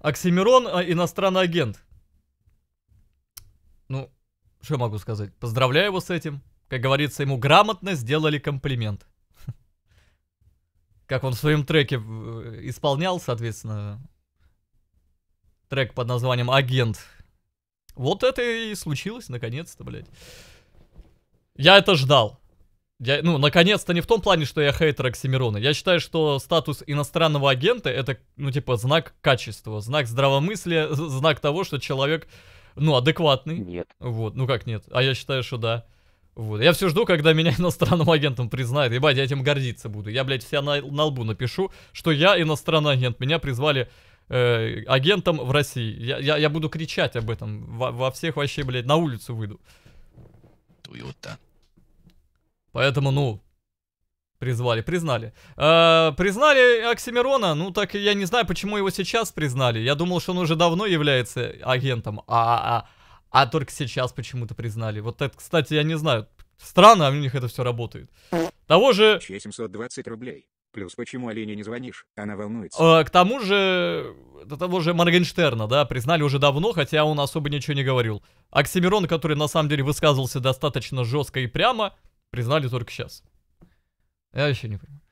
Оксимирон а, иностранный агент. Ну, что могу сказать? Поздравляю его с этим. Как говорится, ему грамотно сделали комплимент. Как он в своем треке э, исполнял, соответственно, трек под названием «Агент». Вот это и случилось, наконец-то, блядь. Я это ждал. Я, ну, наконец-то не в том плане, что я хейтер Оксимирона. Я считаю, что статус иностранного агента это, ну, типа, знак качества, знак здравомыслия, знак того, что человек, ну, адекватный. Нет. Вот, ну как нет? А я считаю, что да. Вот. Я все жду, когда меня иностранным агентом признают. Ебать, я этим гордиться буду. Я, блядь, вся на, на лбу напишу, что я иностранный агент. Меня призвали э, агентом в России. Я, я, я буду кричать об этом. Во, во всех вообще, блядь, на улицу выйду. Поэтому, ну, призвали, признали. Э, признали Оксимирона, ну так я не знаю, почему его сейчас признали. Я думал, что он уже давно является агентом, а, а, а только сейчас почему-то признали. Вот это, кстати, я не знаю. Странно, а у них это все работает. Того же... Че 720 рублей. Плюс почему Олене не звонишь? Она волнуется. Э, к тому же, до того же Моргенштерна, да, признали уже давно, хотя он особо ничего не говорил. Оксимирон, который на самом деле высказывался достаточно жестко и прямо, признали только сейчас. Я вообще не понимаю.